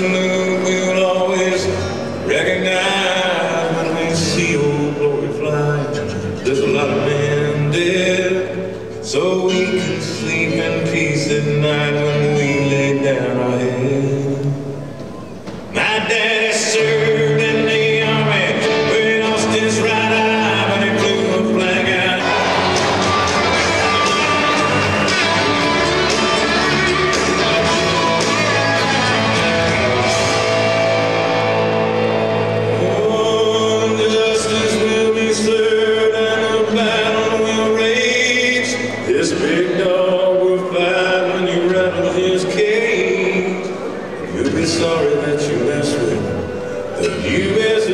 We'll always recognize when we see old glory fly. There's a lot of men dead, so we can sleep in peace at night when we lay down our heads. This big dog will fight when you rattle his cage. You'll be sorry that you messed with the U.S.